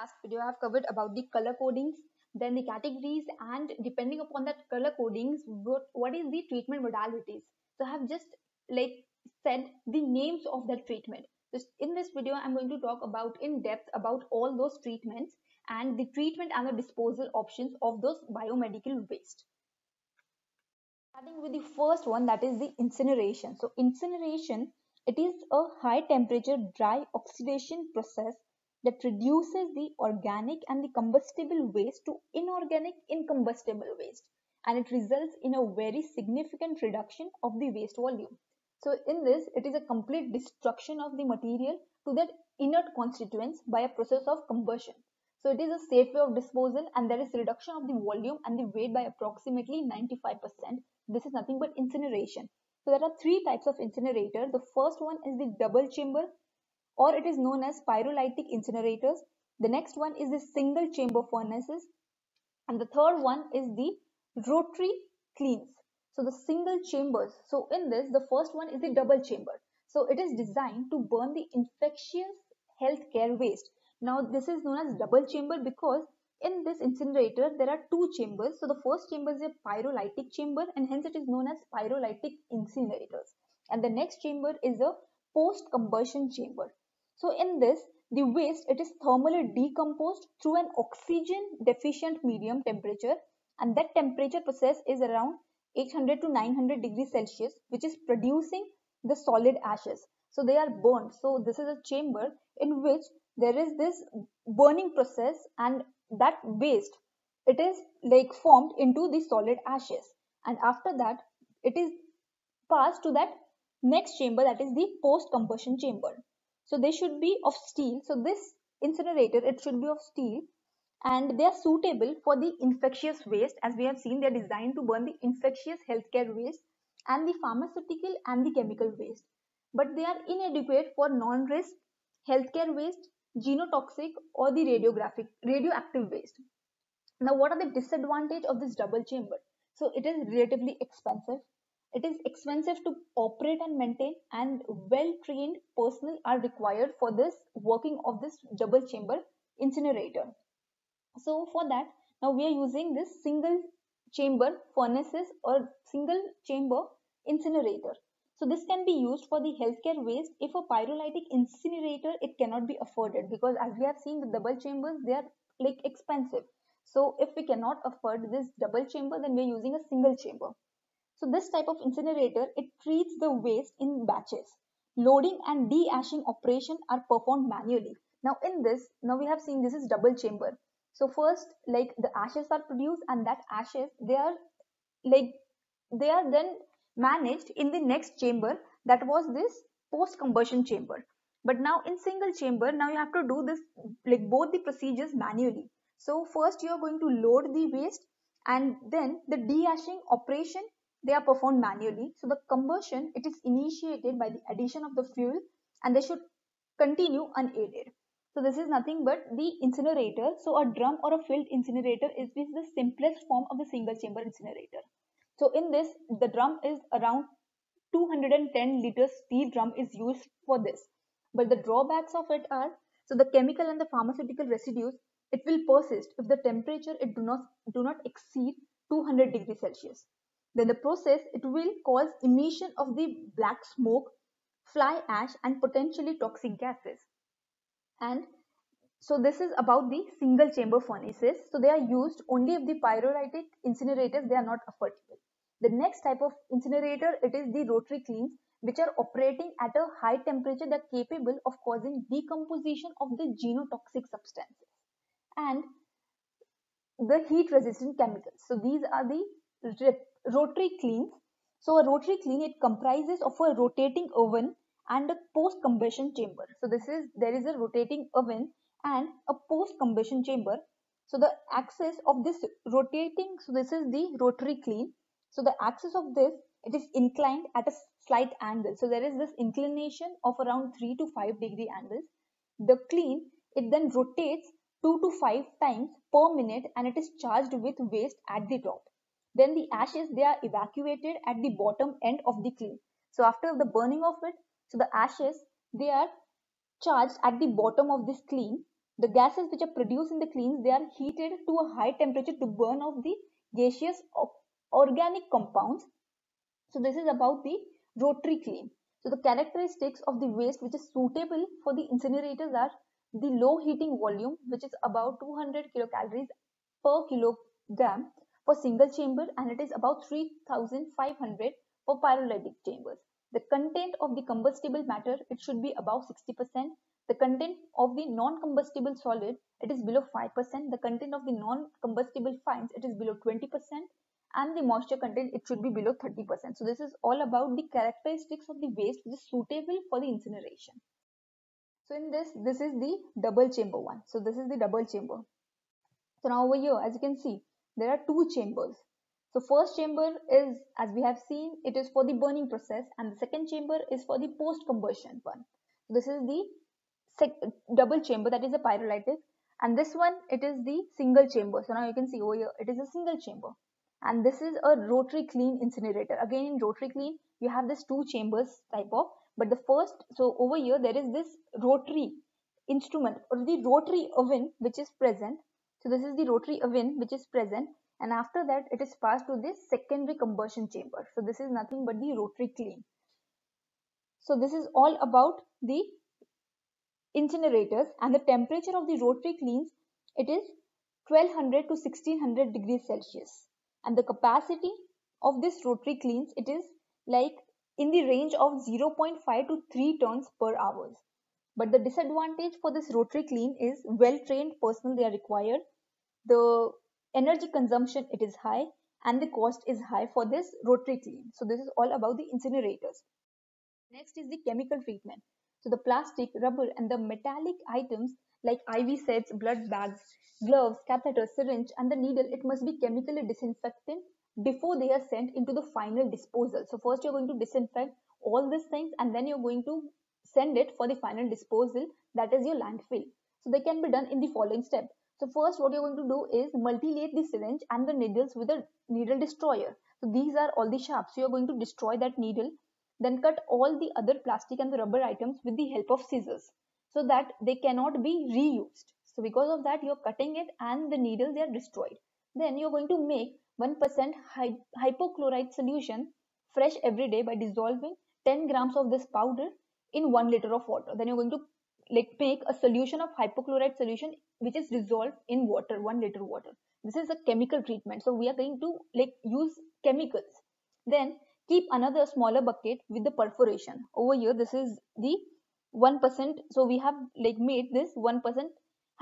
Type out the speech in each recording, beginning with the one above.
last video, I have covered about the color codings, then the categories, and depending upon that color codings, what, what is the treatment modalities. So I have just like said the names of that treatment. So in this video, I'm going to talk about in depth about all those treatments and the treatment and the disposal options of those biomedical waste. Starting with the first one, that is the incineration. So incineration, it is a high temperature dry oxidation process that reduces the organic and the combustible waste to inorganic incombustible waste and it results in a very significant reduction of the waste volume. So in this, it is a complete destruction of the material to that inert constituents by a process of combustion. So it is a safe way of disposal and there is reduction of the volume and the weight by approximately 95%. This is nothing but incineration. So there are three types of incinerator. The first one is the double chamber or it is known as pyrolytic incinerators. The next one is the single chamber furnaces and the third one is the rotary kilns. So the single chambers. So in this, the first one is the double chamber. So it is designed to burn the infectious healthcare waste. Now this is known as double chamber because in this incinerator there are two chambers. So the first chamber is a pyrolytic chamber and hence it is known as pyrolytic incinerators. And the next chamber is a post combustion chamber. So in this, the waste, it is thermally decomposed through an oxygen deficient medium temperature and that temperature process is around 800 to 900 degrees Celsius which is producing the solid ashes. So they are burned. So this is a chamber in which there is this burning process and that waste it is like formed into the solid ashes and after that it is passed to that next chamber that is the post combustion chamber so they should be of steel. So this incinerator, it should be of steel and they are suitable for the infectious waste. As we have seen, they are designed to burn the infectious healthcare waste and the pharmaceutical and the chemical waste. But they are inadequate for non-risk healthcare waste, genotoxic or the radiographic radioactive waste. Now, what are the disadvantage of this double chamber? So it is relatively expensive it is expensive to operate and maintain and well-trained personnel are required for this working of this double chamber incinerator. So for that, now we are using this single chamber furnaces or single chamber incinerator. So this can be used for the healthcare waste. If a pyrolytic incinerator, it cannot be afforded because as we have seen the double chambers, they are like expensive. So if we cannot afford this double chamber, then we are using a single chamber. So this type of incinerator, it treats the waste in batches. Loading and de-ashing operation are performed manually. Now in this, now we have seen this is double chamber. So first, like the ashes are produced and that ashes, they are like, they are then managed in the next chamber that was this post combustion chamber. But now in single chamber, now you have to do this like both the procedures manually. So first you are going to load the waste and then the de-ashing operation they are performed manually. So the combustion, it is initiated by the addition of the fuel and they should continue unaided. So this is nothing but the incinerator. So a drum or a filled incinerator is, is the simplest form of the single chamber incinerator. So in this, the drum is around 210 liters steel drum is used for this. But the drawbacks of it are, so the chemical and the pharmaceutical residues, it will persist if the temperature it do not, do not exceed 200 degrees Celsius. Then the process, it will cause emission of the black smoke, fly ash and potentially toxic gases. And so this is about the single chamber furnaces. So they are used only if the pyrolytic incinerators, they are not affordable. The next type of incinerator, it is the rotary kilns, which are operating at a high temperature that are capable of causing decomposition of the genotoxic substances and the heat resistant chemicals. So these are the rotary kilns. So a rotary kiln it comprises of a rotating oven and a post combustion chamber. So this is there is a rotating oven and a post combustion chamber. So the axis of this rotating so this is the rotary kiln. So the axis of this it is inclined at a slight angle. So there is this inclination of around 3 to 5 degree angles. The kiln it then rotates 2 to 5 times per minute and it is charged with waste at the top. Then the ashes, they are evacuated at the bottom end of the kiln. So after the burning of it, so the ashes, they are charged at the bottom of this kiln. The gases which are produced in the kilns, they are heated to a high temperature to burn off the gaseous organic compounds. So this is about the rotary kiln. So the characteristics of the waste which is suitable for the incinerators are the low heating volume which is about 200 kilocalories per kilogram for single chamber and it is about 3500 for pyrolytic chambers. The content of the combustible matter it should be above 60%. The content of the non-combustible solid it is below 5%. The content of the non-combustible fines it is below 20% and the moisture content it should be below 30%. So this is all about the characteristics of the waste which is suitable for the incineration. So in this, this is the double chamber one. So this is the double chamber. So now over here, as you can see, there are two chambers. So first chamber is, as we have seen, it is for the burning process and the second chamber is for the post-combustion one. This is the double chamber that is a pyrolytic and this one it is the single chamber. So now you can see over here, it is a single chamber and this is a rotary kiln incinerator again in rotary kiln you have this two chambers type of but the first so over here there is this rotary instrument or the rotary oven which is present so this is the rotary oven which is present and after that it is passed to this secondary combustion chamber. So this is nothing but the rotary kiln. So this is all about the incinerators and the temperature of the rotary kilns it is 1200 to 1600 degrees celsius. And the capacity of this rotary kilns it is like in the range of 0.5 to 3 tons per hours but the disadvantage for this rotary kiln is well trained personnel they are required. The energy consumption it is high and the cost is high for this rotary clean. So this is all about the incinerators. Next is the chemical treatment. So the plastic rubber and the metallic items like IV sets blood bags gloves, catheter, syringe and the needle, it must be chemically disinfected before they are sent into the final disposal. So first you're going to disinfect all these things and then you're going to send it for the final disposal that is your landfill. So they can be done in the following step. So first what you're going to do is multilate the syringe and the needles with a needle destroyer. So these are all the sharps. So you're going to destroy that needle then cut all the other plastic and the rubber items with the help of scissors so that they cannot be reused. So because of that, you're cutting it and the needles they are destroyed. Then you're going to make 1% hy hypochlorite solution fresh every day by dissolving 10 grams of this powder in 1 liter of water. Then you're going to like make a solution of hypochlorite solution which is dissolved in water, 1 liter water. This is a chemical treatment. So we are going to like use chemicals. Then keep another smaller bucket with the perforation. Over here, this is the 1%. So we have like made this 1%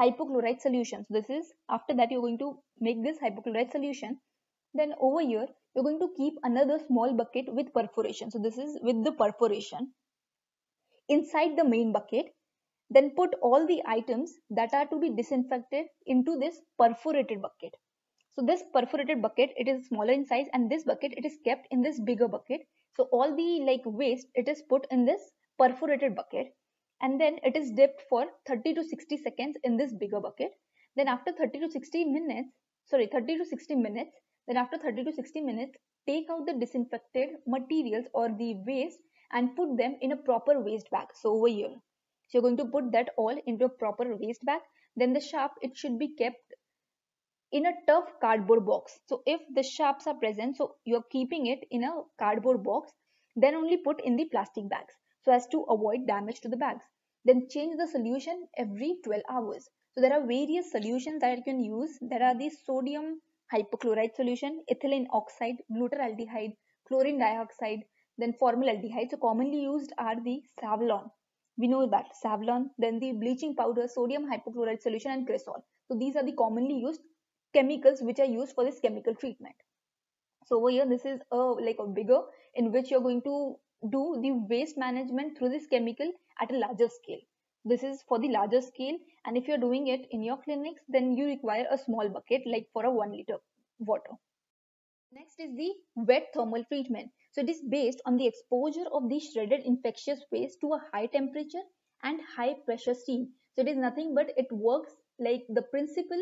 hypochlorite solution. So this is after that you're going to make this hypochlorite solution. Then over here you're going to keep another small bucket with perforation. So this is with the perforation inside the main bucket. Then put all the items that are to be disinfected into this perforated bucket. So this perforated bucket it is smaller in size and this bucket it is kept in this bigger bucket. So all the like waste it is put in this perforated bucket and then it is dipped for 30 to 60 seconds in this bigger bucket. Then after 30 to 60 minutes, sorry, 30 to 60 minutes, then after 30 to 60 minutes, take out the disinfected materials or the waste and put them in a proper waste bag. So over here, so you're going to put that all into a proper waste bag. Then the sharp, it should be kept in a tough cardboard box. So if the sharps are present, so you're keeping it in a cardboard box, then only put in the plastic bags so as to avoid damage to the bags. Then change the solution every 12 hours. So there are various solutions that you can use. There are the sodium hypochlorite solution, ethylene oxide, glutaraldehyde, chlorine dioxide, then formaldehyde. So commonly used are the Savlon. We know that Savlon, then the bleaching powder, sodium hypochlorite solution and cresol. So these are the commonly used chemicals which are used for this chemical treatment. So over here, this is a like a bigger in which you're going to do the waste management through this chemical at a larger scale. This is for the larger scale and if you're doing it in your clinics then you require a small bucket like for a 1 liter water. Next is the wet thermal treatment. So it is based on the exposure of the shredded infectious waste to a high temperature and high pressure steam. So it is nothing but it works like the principle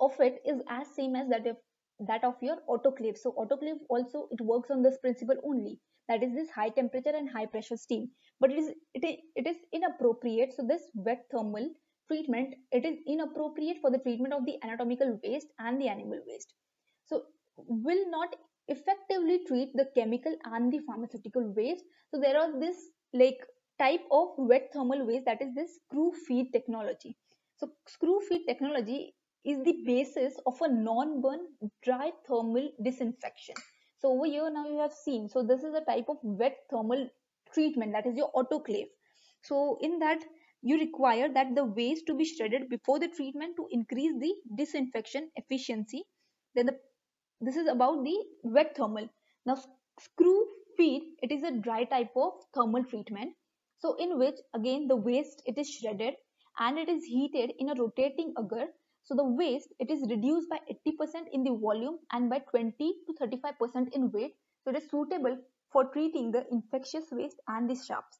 of it is as same as that of that of your autoclave. So autoclave also it works on this principle only that is this high temperature and high pressure steam but it is it is, it is inappropriate so this wet thermal treatment, it is inappropriate for the treatment of the anatomical waste and the animal waste. So will not effectively treat the chemical and the pharmaceutical waste. So there are this like type of wet thermal waste that is this screw feed technology. So screw feed technology is the basis of a non-burn dry thermal disinfection. So over here now you have seen, so this is a type of wet thermal treatment that is your autoclave. So in that you require that the waste to be shredded before the treatment to increase the disinfection efficiency. Then the, this is about the wet thermal. Now screw feed, it is a dry type of thermal treatment. So in which again the waste it is shredded and it is heated in a rotating auger so the waste, it is reduced by 80% in the volume and by 20 to 35% in weight. So it is suitable for treating the infectious waste and the shafts.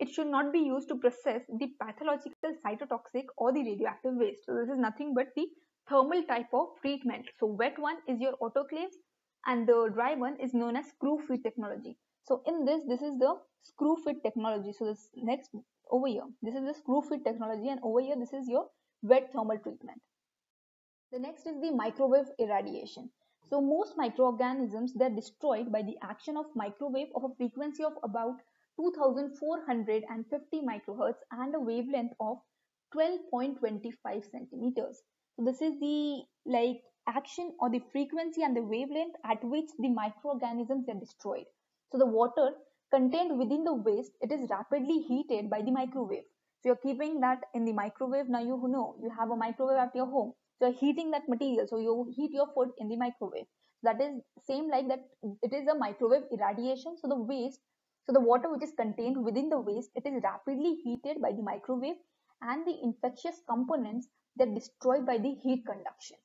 It should not be used to process the pathological cytotoxic or the radioactive waste. So this is nothing but the thermal type of treatment. So wet one is your autoclaves and the dry one is known as screw feed technology. So in this, this is the screw feed technology. So this next over here, this is the screw feed technology and over here, this is your wet thermal treatment. The next is the microwave irradiation. So most microorganisms they're destroyed by the action of microwave of a frequency of about 2450 microhertz and a wavelength of 12.25 centimeters. So this is the like action or the frequency and the wavelength at which the microorganisms are destroyed. So the water contained within the waste it is rapidly heated by the microwave. So you're keeping that in the microwave. Now you know you have a microwave at your home. So you're heating that material. So you heat your food in the microwave. That is same like that. It is a microwave irradiation. So the waste, so the water which is contained within the waste, it is rapidly heated by the microwave and the infectious components that destroyed by the heat conduction.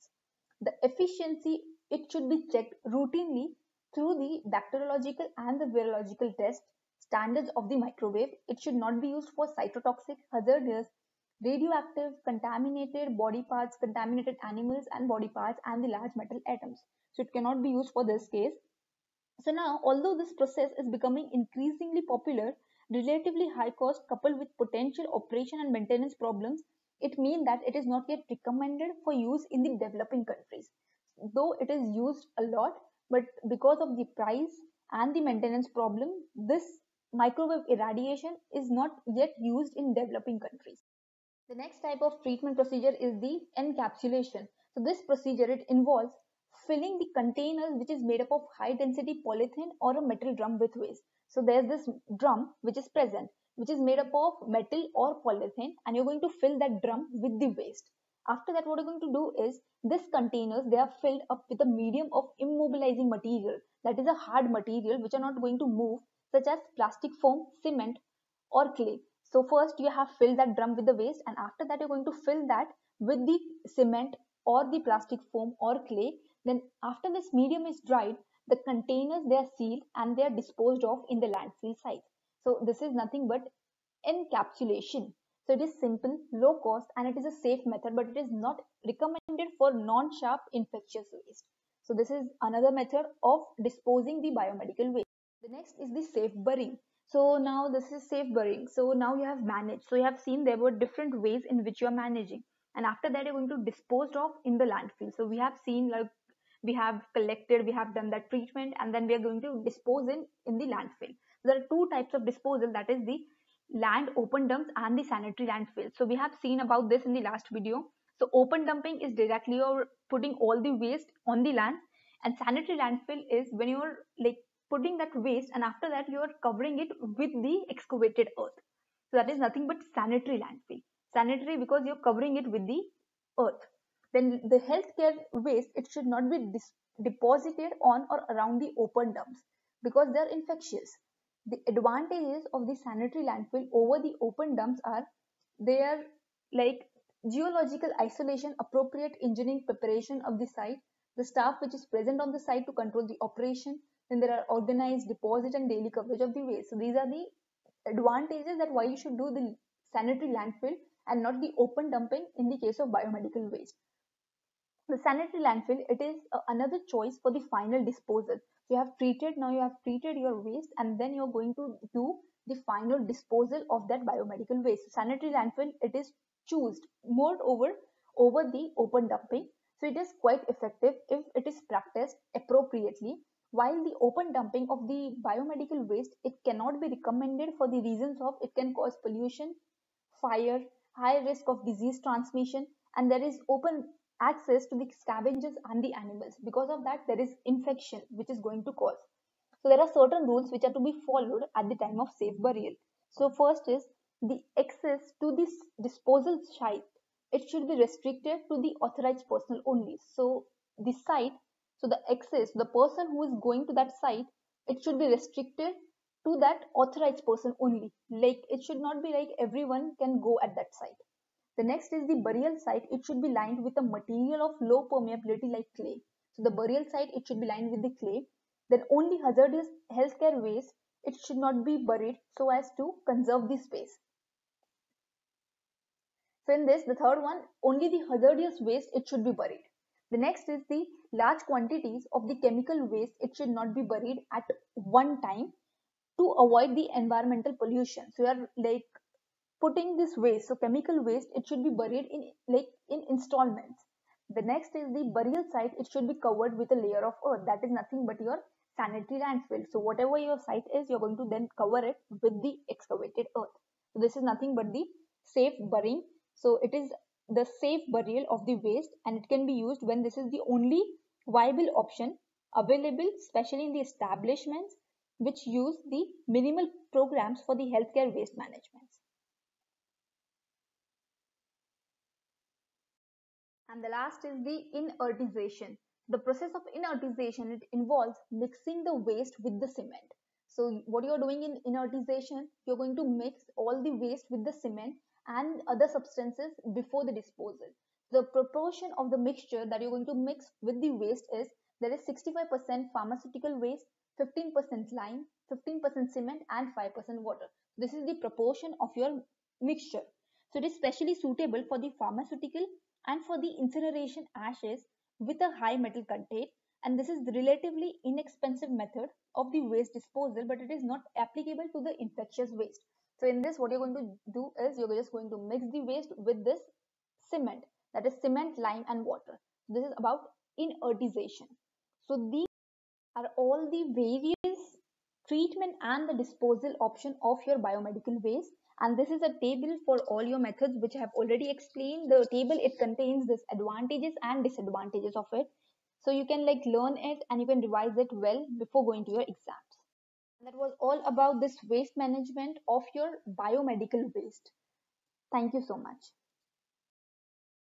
The efficiency, it should be checked routinely through the bacteriological and the virological test standards of the microwave. It should not be used for cytotoxic, hazardous, radioactive, contaminated body parts, contaminated animals and body parts and the large metal atoms. So it cannot be used for this case. So now, although this process is becoming increasingly popular, relatively high cost coupled with potential operation and maintenance problems, it means that it is not yet recommended for use in the developing countries. Though it is used a lot, but because of the price and the maintenance problem, this microwave irradiation is not yet used in developing countries. The next type of treatment procedure is the encapsulation. So this procedure, it involves filling the containers which is made up of high density polythene or a metal drum with waste. So there's this drum which is present, which is made up of metal or polythene and you're going to fill that drum with the waste. After that, what you're going to do is these containers, they are filled up with a medium of immobilizing material. That is a hard material which are not going to move such as plastic foam, cement or clay. So first you have filled that drum with the waste and after that you're going to fill that with the cement or the plastic foam or clay. Then after this medium is dried, the containers they are sealed and they are disposed of in the landfill site. So this is nothing but encapsulation. So it is simple, low cost and it is a safe method but it is not recommended for non-sharp infectious waste. So this is another method of disposing the biomedical waste. The next is the safe burying. So now this is safe burying. So now you have managed. So you have seen there were different ways in which you are managing. And after that, you're going to dispose of in the landfill. So we have seen like we have collected, we have done that treatment, and then we are going to dispose in in the landfill. There are two types of disposal. That is the land open dumps and the sanitary landfill. So we have seen about this in the last video. So open dumping is directly you're putting all the waste on the land, and sanitary landfill is when you're like putting that waste and after that you are covering it with the excavated earth. So that is nothing but sanitary landfill. Sanitary because you're covering it with the earth. Then the healthcare waste, it should not be deposited on or around the open dumps because they are infectious. The advantages of the sanitary landfill over the open dumps are they are like geological isolation, appropriate engineering preparation of the site, the staff which is present on the site to control the operation, then there are organized deposit and daily coverage of the waste. So these are the advantages that why you should do the sanitary landfill and not the open dumping in the case of biomedical waste. The sanitary landfill, it is uh, another choice for the final disposal. You have treated, now you have treated your waste and then you're going to do the final disposal of that biomedical waste. Sanitary landfill, it is chosen more over over the open dumping. So it is quite effective if it is practiced appropriately. While the open dumping of the biomedical waste, it cannot be recommended for the reasons of it can cause pollution, fire, high risk of disease transmission, and there is open access to the scavengers and the animals. Because of that, there is infection which is going to cause. So there are certain rules which are to be followed at the time of safe burial. So first is the access to this disposal site. It should be restricted to the authorized personnel only. So the site, so the access, the person who is going to that site, it should be restricted to that authorized person only. Like it should not be like everyone can go at that site. The next is the burial site. It should be lined with a material of low permeability like clay. So the burial site, it should be lined with the clay. Then only hazardous healthcare waste, it should not be buried so as to conserve the space. So in this, the third one, only the hazardous waste, it should be buried. The next is the large quantities of the chemical waste, it should not be buried at one time to avoid the environmental pollution. So you are like putting this waste, so chemical waste, it should be buried in like in installments. The next is the burial site, it should be covered with a layer of earth. That is nothing but your sanitary landfill. So whatever your site is, you're going to then cover it with the excavated earth. So this is nothing but the safe burying. So it is the safe burial of the waste and it can be used when this is the only viable option available, especially in the establishments which use the minimal programs for the healthcare waste management. And the last is the inertization. The process of inertization, it involves mixing the waste with the cement. So what you're doing in inertization, you're going to mix all the waste with the cement and other substances before the disposal. The proportion of the mixture that you're going to mix with the waste is there is 65% pharmaceutical waste, 15% lime, 15% cement and 5% water. This is the proportion of your mixture. So it is specially suitable for the pharmaceutical and for the incineration ashes with a high metal content and this is the relatively inexpensive method of the waste disposal but it is not applicable to the infectious waste. So in this what you're going to do is you're just going to mix the waste with this cement that is cement, lime and water. This is about inertization. So these are all the various treatment and the disposal option of your biomedical waste and this is a table for all your methods which I have already explained. The table it contains this advantages and disadvantages of it. So you can like learn it and you can revise it well before going to your exams. And that was all about this waste management of your biomedical waste. Thank you so much.